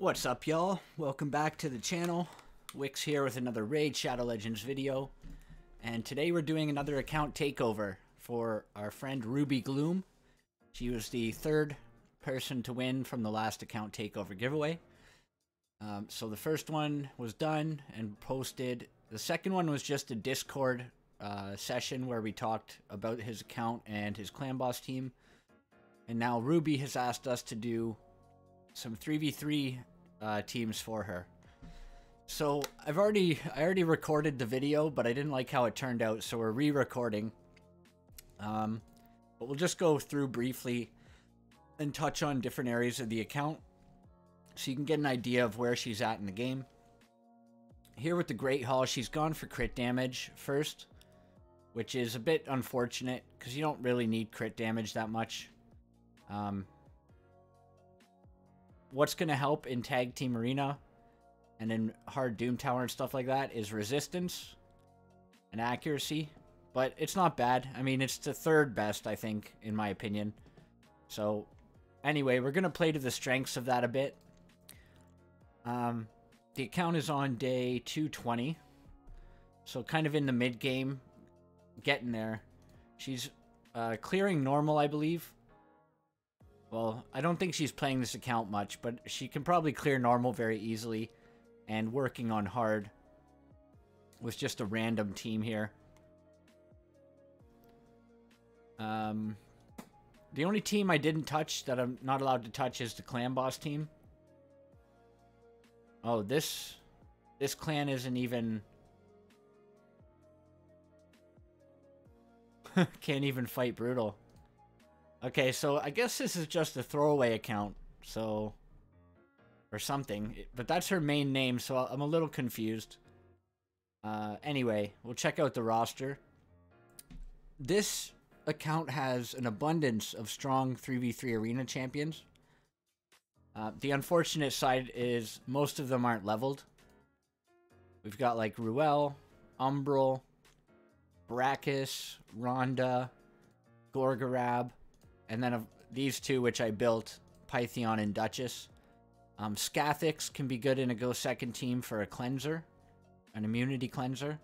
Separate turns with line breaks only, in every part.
What's up, y'all? Welcome back to the channel. Wix here with another Raid Shadow Legends video. And today we're doing another account takeover for our friend Ruby Gloom. She was the third person to win from the last account takeover giveaway. Um, so the first one was done and posted. The second one was just a Discord uh, session where we talked about his account and his clan boss team. And now Ruby has asked us to do some 3v3 uh, teams for her. So I've already I already recorded the video, but I didn't like how it turned out, so we're re-recording. Um, but we'll just go through briefly and touch on different areas of the account so you can get an idea of where she's at in the game. Here with the Great Hall, she's gone for crit damage first, which is a bit unfortunate because you don't really need crit damage that much. Um, what's going to help in Tag Team Arena and in Hard Doom Tower and stuff like that is resistance and accuracy. But it's not bad. I mean, it's the third best, I think, in my opinion. So, anyway, we're going to play to the strengths of that a bit. Um, the account is on day 220. So, kind of in the mid game, getting there. She's uh, clearing normal, I believe. Well, I don't think she's playing this account much, but she can probably clear normal very easily. And working on hard with just a random team here. Um, the only team I didn't touch that I'm not allowed to touch is the clan boss team. Oh, this this clan isn't even can't even fight brutal. Okay, so I guess this is just a throwaway account, so or something. But that's her main name, so I'm a little confused. Uh, anyway, we'll check out the roster. This account has an abundance of strong 3v3 arena champions. Uh, the unfortunate side is most of them aren't leveled. We've got like Ruel, Umbral, Brakus, Rhonda, Gorgorab, and then of these two which I built, Pythion and Duchess. Um, Skathix can be good in a go second team for a cleanser, an immunity cleanser.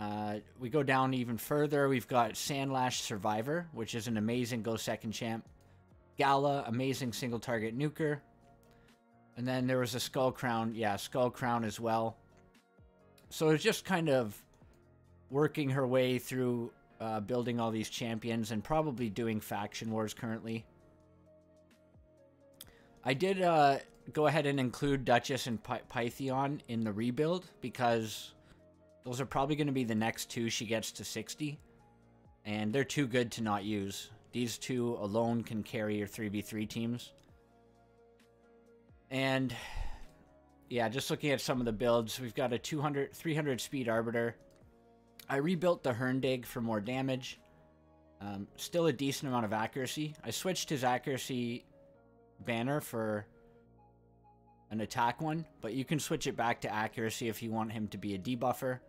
Uh, we go down even further. We've got Sandlash Survivor, which is an amazing go second champ. Gala, amazing single target nuker. And then there was a Skull Crown. Yeah, Skull Crown as well. So it's just kind of working her way through uh, building all these champions and probably doing faction wars currently. I did uh, go ahead and include Duchess and Py Pythion in the rebuild because those are probably going to be the next two she gets to 60. And they're too good to not use. These two alone can carry your 3v3 teams. And yeah, just looking at some of the builds, we've got a 200, 300 speed Arbiter. I rebuilt the Hurndig for more damage. Um, still a decent amount of accuracy. I switched his accuracy banner for an attack one, but you can switch it back to accuracy if you want him to be a debuffer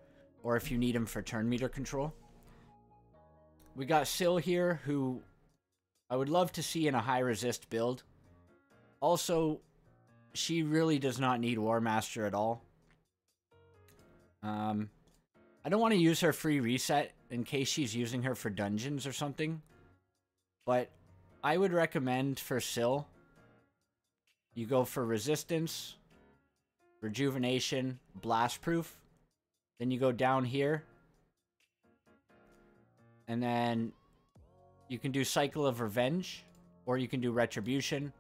or if you need him for turn meter control. We got Scyl here, who I would love to see in a high resist build. Also, she really does not need War Master at all. Um, I don't want to use her free reset in case she's using her for dungeons or something. But I would recommend for Scyl you go for resistance, rejuvenation, blast proof. Then you go down here. And then you can do cycle of revenge or you can do retribution.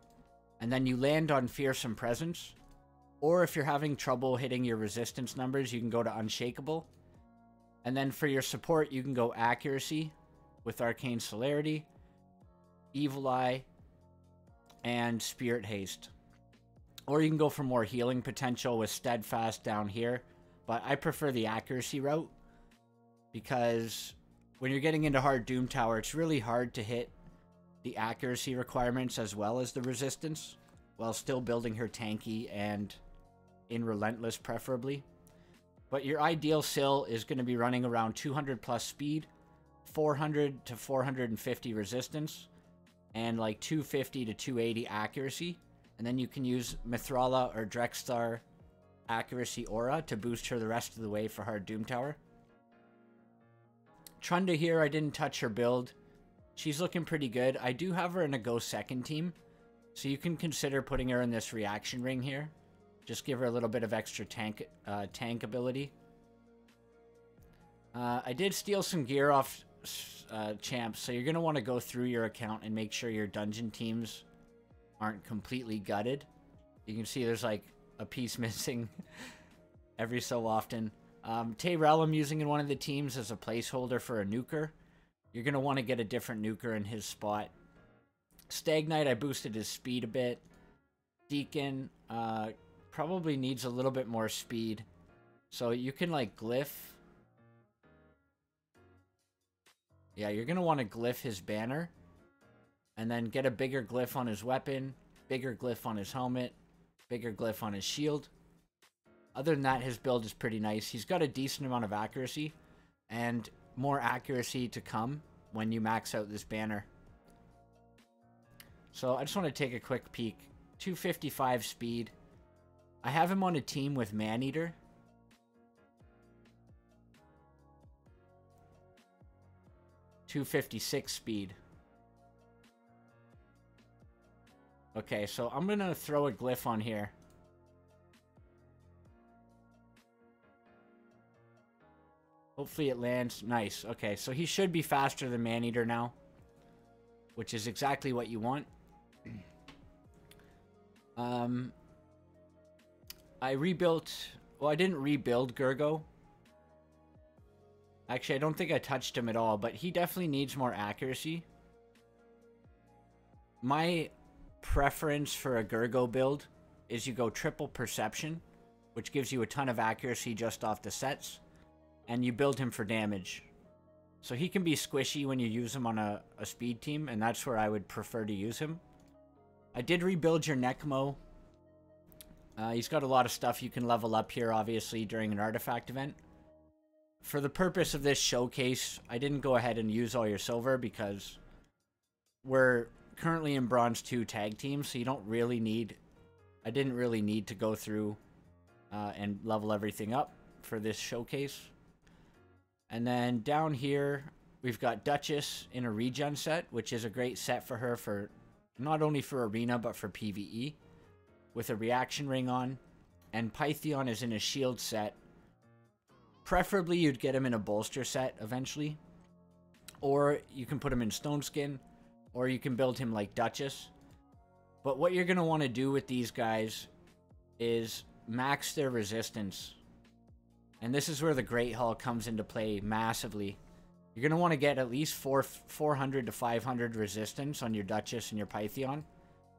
And then you land on fearsome presence. Or if you're having trouble hitting your resistance numbers, you can go to unshakable. And then for your support, you can go accuracy with arcane celerity, evil eye, and spirit haste. Or you can go for more healing potential with Steadfast down here. But I prefer the accuracy route. Because when you're getting into hard Doom Tower, it's really hard to hit the accuracy requirements as well as the resistance. While still building her tanky and in Relentless preferably. But your ideal Scyl is going to be running around 200 plus speed, 400 to 450 resistance, and like 250 to 280 accuracy And then you can use Mithrala or Drexthar Accuracy Aura to boost her the rest of the way for Hard Doom Tower. Trunda here, I didn't touch her build. She's looking pretty good. I do have her in a go second team. So you can consider putting her in this reaction ring here. Just give her a little bit of extra tank uh, tank ability. Uh, I did steal some gear off uh, champs, so you're going to want to go through your account and make sure your dungeon teams aren't completely gutted. You can see there's like a piece missing every so often. Um, Tayrel I'm using in one of the teams as a placeholder for a nuker. You're going to want to get a different nuker in his spot. Stag Knight, I boosted his speed a bit. Deacon uh, probably needs a little bit more speed. So you can like glyph. Yeah, you're going to want to glyph his banner. And then get a bigger glyph on his weapon. Bigger glyph on his helmet. Bigger glyph on his shield. Other than that, his build is pretty nice. He's got a decent amount of accuracy. And more accuracy to come when you max out this banner. So I just want to take a quick peek. 255 speed. I have him on a team with Maneater. Two fifty six speed. Okay, so I'm gonna throw a glyph on here. Hopefully it lands. Nice. Okay, so he should be faster than Maneater now. Which is exactly what you want. Um, I rebuilt... Well, I didn't rebuild Gurgoh. Actually, I don't think I touched him at all, but he definitely needs more accuracy. My preference for a Gurgoh build is you go triple perception, which gives you a ton of accuracy just off the sets, and you build him for damage. So he can be squishy when you use him on a, a speed team, and that's where I would prefer to use him. I did rebuild your Nekmo. Uh, he's got a lot of stuff you can level up here, obviously, during an artifact event. For the purpose of this showcase, I didn't go ahead and use all your silver because we're currently in Bronze 2 tag team, so you don't really need... I didn't really need to go through uh, and level everything up for this showcase. And then down here, we've got Duchess in a regen set, which is a great set for her for not only for Arena, but for PvE, with a reaction ring on. And Pythion is in a shield set. Preferably, you'd get him in a bolster set eventually. Or you can put him in Stone Skin, or you can build him like Duchess. But what you're going to want to do with these guys is max their resistance. And this is where the Great Hall comes into play massively. You're going to want to get at least four, 400 to 500 resistance on your Duchess and your Pythion,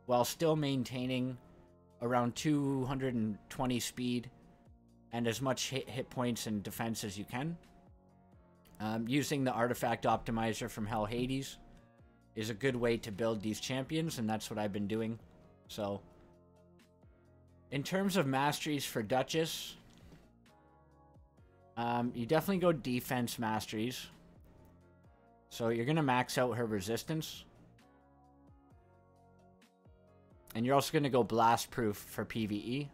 while still maintaining around 220 speed and as much hit, hit points and defense as you can. Um, using the Artifact Optimizer from HellHades is a good way to build these champions, and that's what I've been doing. So, in terms of masteries for Duchess, um, you definitely go defense masteries. So you're going to max out her resistance. And you're also going to go blast proof for PvE.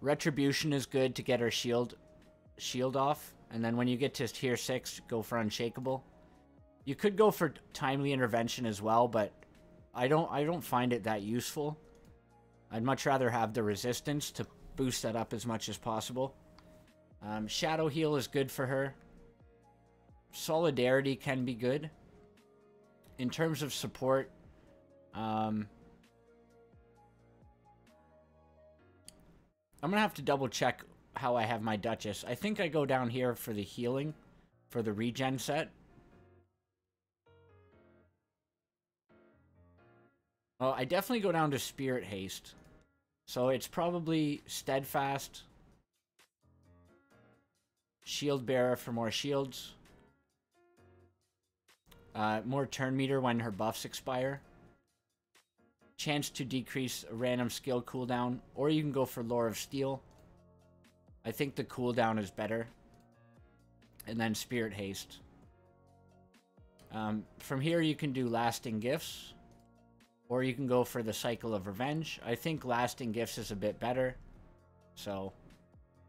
Retribution is good to get her shield shield off. And then when you get to tier 6, go for unshakable. You could go for timely intervention as well, but I don't I don't find it that useful. I'd much rather have the resistance to boost that up as much as possible. Um, Shadow Heal is good for her. Solidarity can be good. In terms of support, um, I'm going to have to double check how I have my Duchess. I think I go down here for the healing, for the regen set. Oh, I definitely go down to Spirit Haste. So it's probably Steadfast, Shield Bearer for more shields. Uh, more turn meter when her buffs expire. Chance to decrease random skill cooldown. Or you can go for Lore of Steel. I think the cooldown is better. And then Spirit Haste. Um, from here you can do Lasting Gifts. Or you can go for the Cycle of Revenge. I think Lasting Gifts is a bit better. So,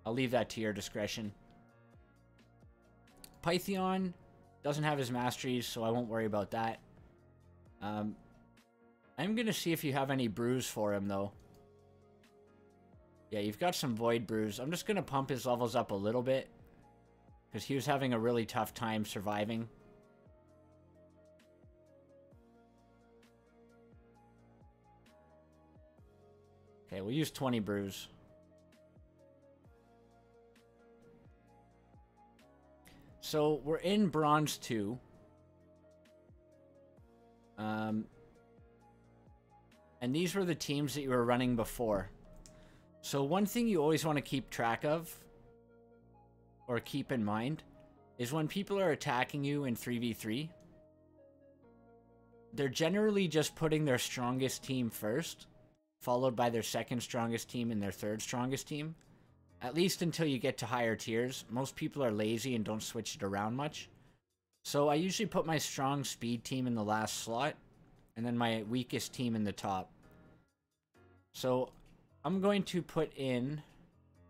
I'll leave that to your discretion. Pythion doesn't have his masteries, so I won't worry about that. Um, I'm going to see if you have any brews for him, though. Yeah, you've got some Void brews. I'm just going to pump his levels up a little bit. Because he was having a really tough time surviving. Okay, we'll use 20 brews. So we're in Bronze 2. Um, and these were the teams that you were running before. So one thing you always want to keep track of, or keep in mind, is when people are attacking you in 3v3, they're generally just putting their strongest team first, followed by their second strongest team and their third strongest team. At least until you get to higher tiers. Most people are lazy and don't switch it around much. So I usually put my strong speed team in the last slot, and then my weakest team in the top. So I'm going to put in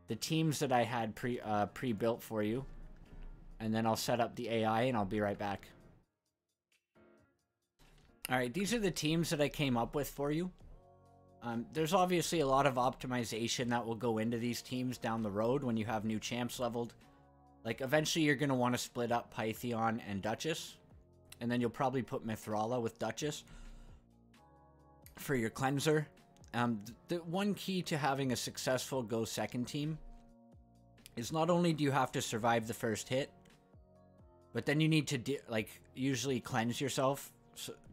the teams that I had pre uh, pre-built for you, and then I'll set up the AI and I'll be right back. All right, these are the teams that I came up with for you. Um, there's obviously a lot of optimization that will go into these teams down the road when you have new champs leveled. Like, eventually you're going to want to split up Pythion and Duchess. And then you'll probably put Mithrala with Duchess for your cleanser. Um, the one key to having a successful Go second team is not only do you have to survive the first hit, but then you need to, like, usually cleanse yourself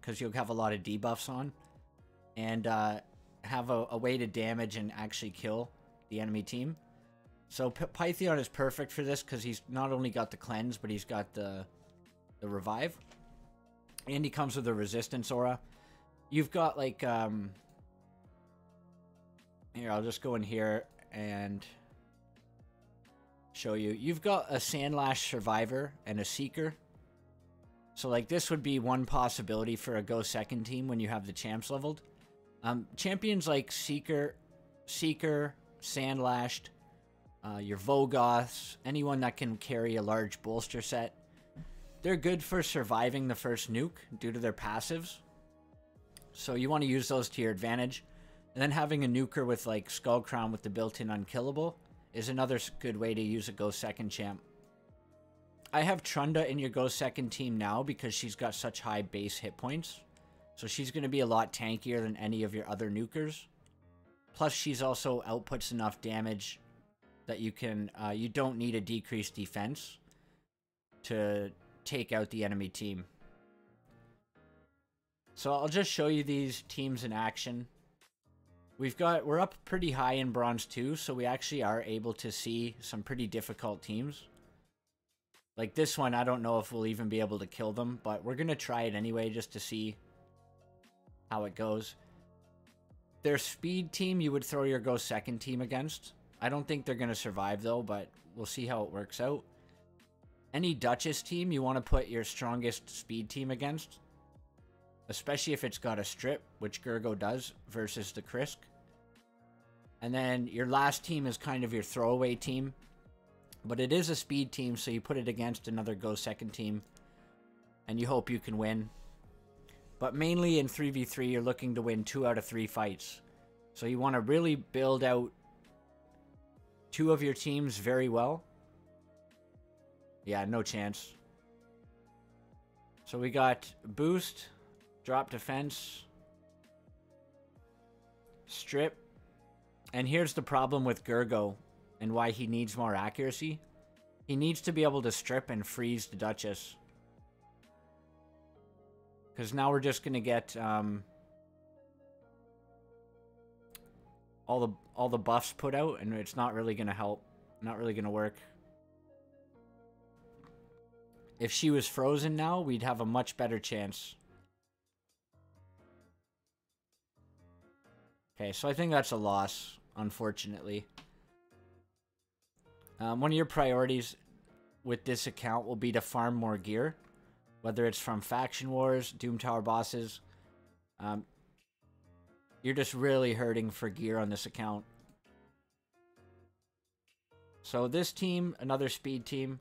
because so, you'll have a lot of debuffs on. And, uh, have a, a, way to damage and actually kill the enemy team. So P Pythion is perfect for this because he's not only got the cleanse, but he's got the the revive. And he comes with a resistance aura. You've got like um here, I'll just go in here and show you. You've got a Sandlash Survivor and a Seeker. So like this would be one possibility for a Go second team when you have the champs leveled. Um, champions like Seeker, Seeker, Sandlashed, uh, your Vogoths, anyone that can carry a large bolster set. They're good for surviving the first nuke due to their passives. So you want to use those to your advantage. And then having a nuker with like Skull Crown with the built-in unkillable is another good way to use a Go second champ. I have Trunda in your Go second team now because she's got such high base hit points. So she's going to be a lot tankier than any of your other nukers. Plus, she's also outputs enough damage that you can uh, you don't need a decreased defense to take out the enemy team. So I'll just show you these teams in action. We've got we're up pretty high in bronze 2, so we actually are able to see some pretty difficult teams. Like this one, I don't know if we'll even be able to kill them, but we're going to try it anyway just to see how it goes. Their speed team, you would throw your go second team against. I don't think they're going to survive though, but we'll see how it works out. Any Duchess team, you want to put your strongest speed team against. Especially if it's got a strip, which Gurgoh does, versus the Krisk. And then your last team is kind of your throwaway team. But it is a speed team, so you put it against another go second team. And you hope you can win. But mainly in 3v3, you're looking to win two out of three fights. So you want to really build out two of your teams very well. Yeah, no chance. So we got boost, drop defense, strip. And here's the problem with Gurgoh and why he needs more accuracy. He needs to be able to strip and freeze the Duchess. Because now we're just gonna get um, all the all the buffs put out, and it's not really gonna help. Not really gonna work. If she was frozen now, we'd have a much better chance. Okay, so I think that's a loss, unfortunately. Um, one of your priorities with this account will be to farm more gear whether it's from Faction Wars, Doom Tower bosses. Um, you're just really hurting for gear on this account. So this team, another speed team.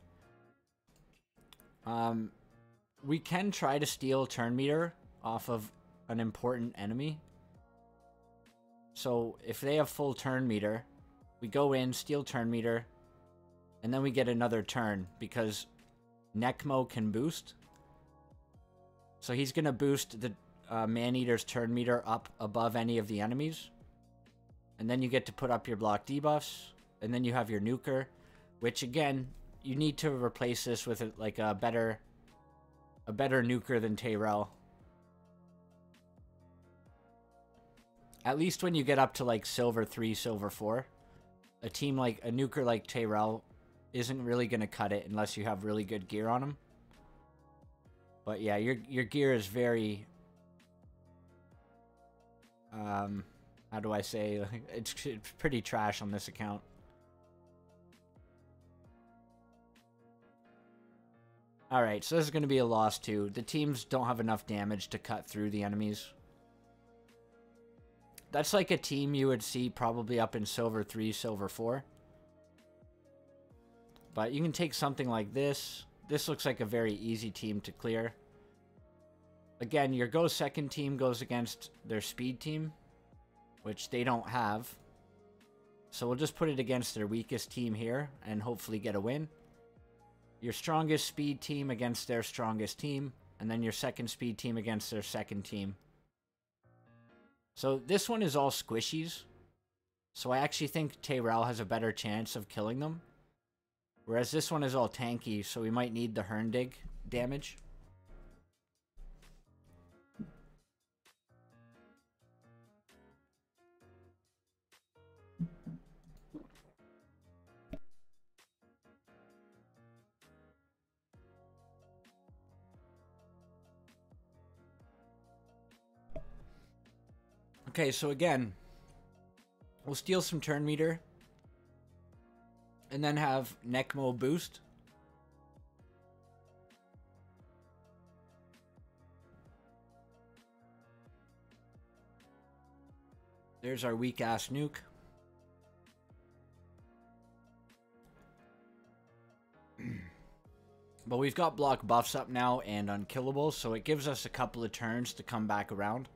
Um, we can try to steal turn meter off of an important enemy. So if they have full turn meter, we go in, steal turn meter, and then we get another turn because Nekmo can boost. So he's going to boost the uh, Man-Eater's turn meter up above any of the enemies. And then you get to put up your block debuffs. And then you have your nuker, which again, you need to replace this with a, like a better a better nuker than Tayrel. At least when you get up to like silver 3, silver 4, a team like a nuker like Tayrel isn't really going to cut it unless you have really good gear on him. But yeah, your your gear is very um how do I say it's, it's pretty trash on this account. Alright, so this is going to be a loss too. The teams don't have enough damage to cut through the enemies. That's like a team you would see probably up in Silver 3, Silver 4. But you can take something like this. This looks like a very easy team to clear. Again, your Go second team goes against their speed team, which they don't have. So we'll just put it against their weakest team here and hopefully get a win your strongest speed team against their strongest team, and then your second speed team against their second team. So this one is all squishies. So I actually think Tayrel has a better chance of killing them. Whereas this one is all tanky, so we might need the Hurndig damage. Okay, so again, we'll steal some turn meter. And then have Nekmo boost. There's our weak ass nuke. but we've got block buffs up now and unkillable, so it gives us a couple of turns to come back around.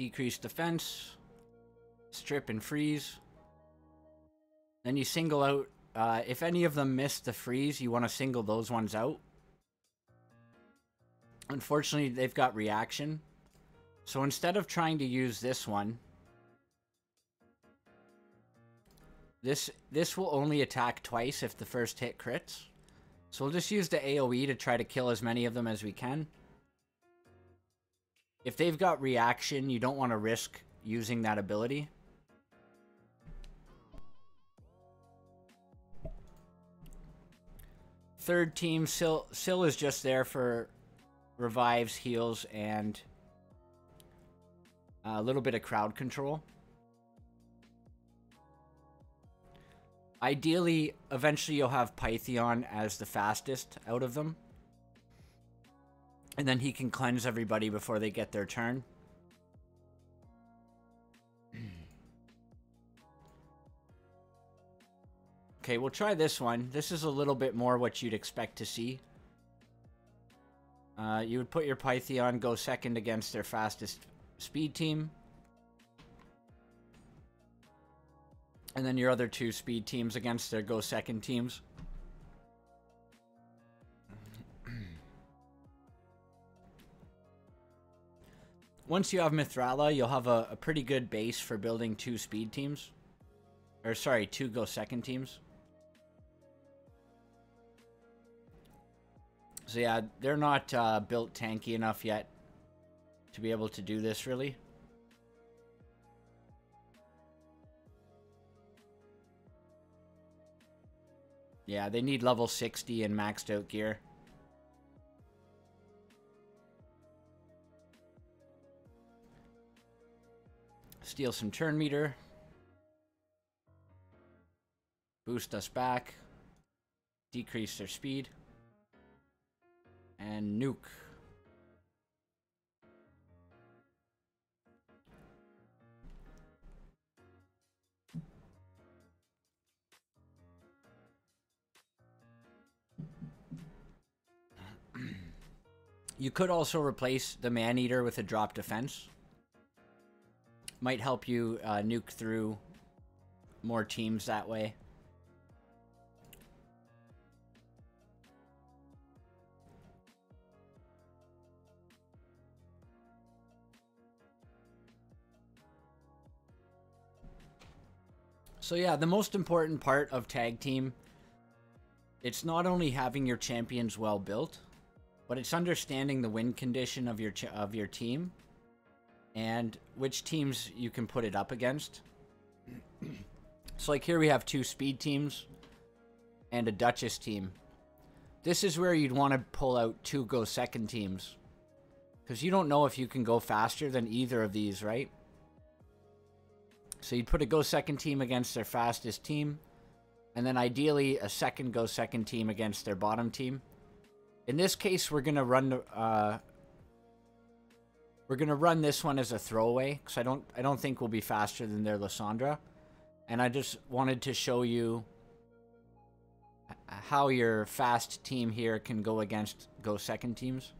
Decrease defense, strip and freeze. Then you single out, uh, if any of them miss the freeze, you want to single those ones out. Unfortunately, they've got reaction. So instead of trying to use this one, this this will only attack twice if the first hit crits. So we'll just use the AoE to try to kill as many of them as we can. If they've got reaction, you don't want to risk using that ability. Third team, Scyl, Scyl is just there for revives, heals, and a little bit of crowd control. Ideally, eventually you'll have Pythion as the fastest out of them. And then he can cleanse everybody before they get their turn. okay, we'll try this one. This is a little bit more what you'd expect to see. Uh, you would put your Pythion go second against their fastest speed team. And then your other two speed teams against their go second teams. Once you have Mithrala, you'll have a, a, pretty good base for building two speed teams. Or, sorry, two go second teams. So yeah, they're not uh, built tanky enough yet. to be able to do this, really. Yeah, they need level 60 and maxed out gear. Steal some turn meter. Boost us back. Decrease their speed. And nuke. You could also replace the Man-Eater with a drop defense. Might help you uh, nuke through more teams that way. So yeah, the most important part of tag team it's not only having your champions well built, but it's understanding the win condition of your of your team and which teams you can put it up against. so like here we have two speed teams and a Duchess team. This is where you'd want to pull out two go second teams. Because you don't know if you can go faster than either of these, right? So you'd put a go second team against their fastest team. And then ideally a second go second team against their bottom team. In this case, we're gonna run. Uh, we're gonna run this one as a throwaway because I don't. I don't think we'll be faster than their Lissandra, and I just wanted to show you how your fast team here can go against go second teams.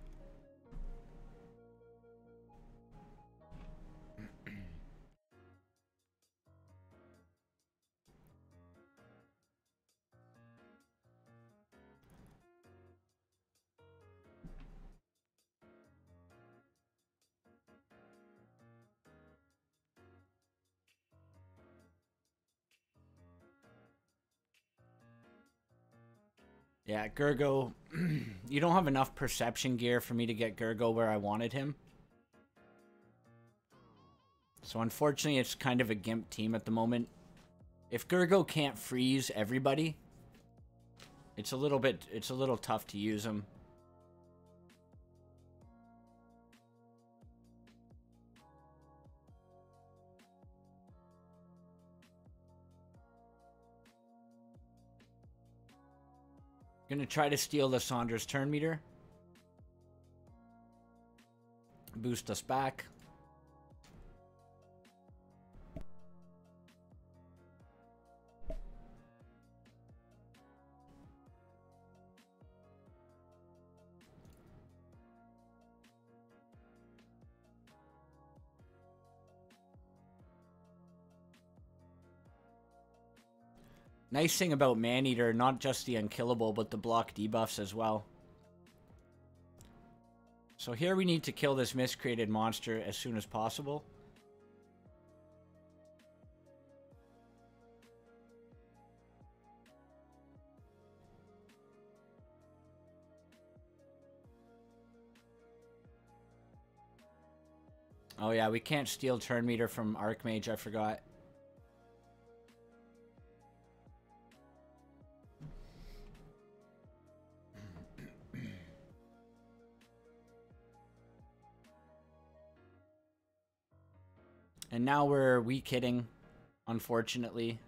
Yeah, Gurgoh. you don't have enough perception gear for me to get Gurgoh where I wanted him. So unfortunately, it's kind of a gimp team at the moment. If Gurgoh can't freeze everybody, it's a little bit, it's a little tough to use him. Gonna try to steal the Saunders turn meter. Boost us back. Nice thing about Maneater, not just the unkillable, but the block debuffs as well. So here we need to kill this miscreated monster as soon as possible. Oh yeah, we can't steal turn meter from Archmage, I forgot. Now we're weak hitting, unfortunately.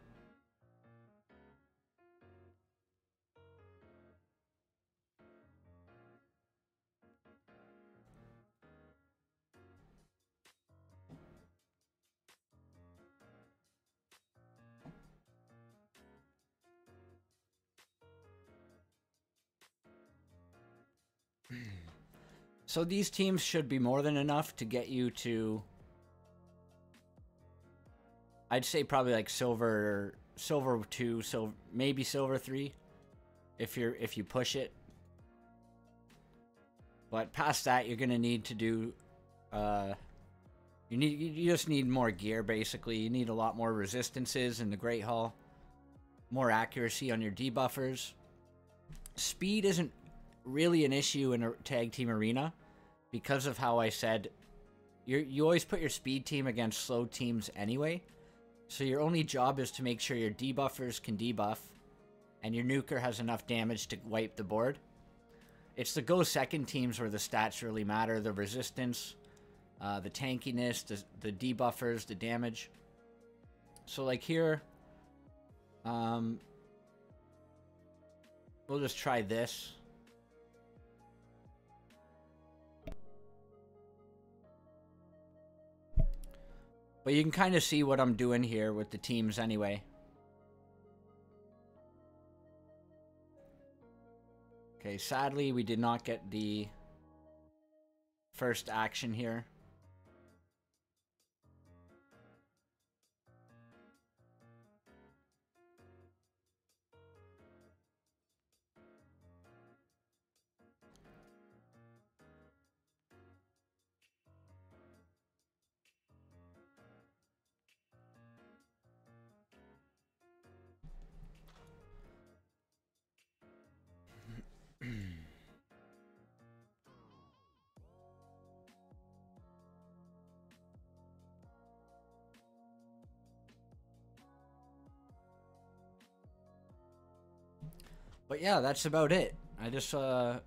So these teams should be more than enough to get you to I'd say probably like silver, silver two, so maybe silver three, if you're if you push it. But past that, you're gonna need to do, uh, you need you just need more gear basically. You need a lot more resistances in the Great Hall, more accuracy on your debuffers. Speed isn't really an issue in a tag team arena because of how I said you you always put your speed team against slow teams anyway. So your only job is to make sure your debuffers can debuff, and your nuker has enough damage to wipe the board. It's the go second teams where the stats really matter. The resistance, uh, the tankiness, the, the debuffers, the damage. So like here, um, we'll just try this. But you can kind of see what I'm doing here with the teams anyway. Okay, sadly, we did not get the first action here. But yeah, that's about it. I just uh,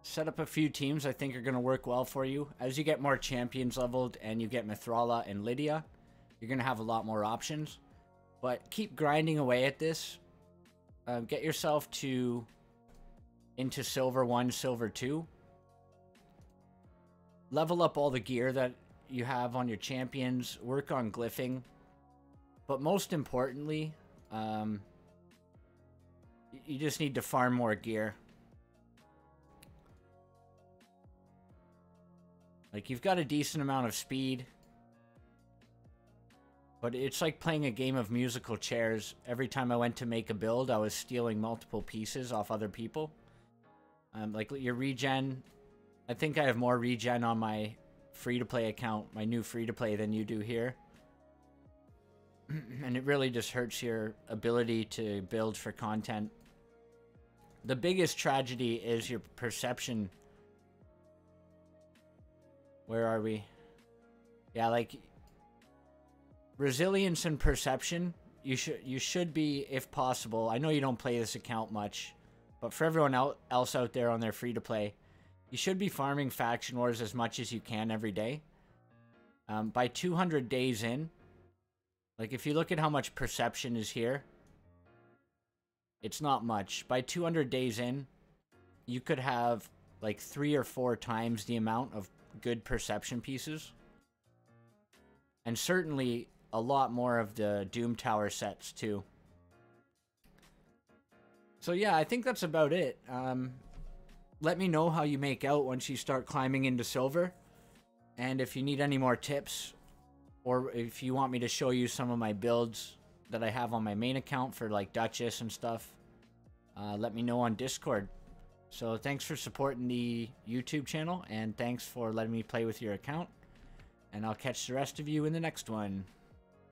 set up a few teams I think are going to work well for you. As you get more champions leveled and you get Mithrala and Lydia, you're going to have a lot more options. But keep grinding away at this. Uh, get yourself to into silver 1, silver 2. Level up all the gear that you have on your champions. Work on glyphing. But most importantly, um, you just need to farm more gear. Like, you've got a decent amount of speed. But it's like playing a game of musical chairs. Every time I went to make a build, I was stealing multiple pieces off other people. Um, like, your regen... I think I have more regen on my free-to-play account, my new free-to-play, than you do here. and it really just hurts your ability to build for content the biggest tragedy is your perception. Where are we? Yeah, like resilience and perception. You should you should be, if possible. I know you don't play this account much, but for everyone else out there on their free to play, you should be farming faction wars as much as you can every day. Um, by 200 days in, like if you look at how much perception is here, it's not much. By 200 days in, you could have like three or four times the amount of good perception pieces. And certainly a lot more of the Doom Tower sets too. So yeah, I think that's about it. Um, let me know how you make out once you start climbing into silver. And if you need any more tips, or if you want me to show you some of my builds, that I have on my main account for like Duchess and stuff, uh, let me know on Discord. So thanks for supporting the YouTube channel and thanks for letting me play with your account. And I'll catch the rest of you in the next one.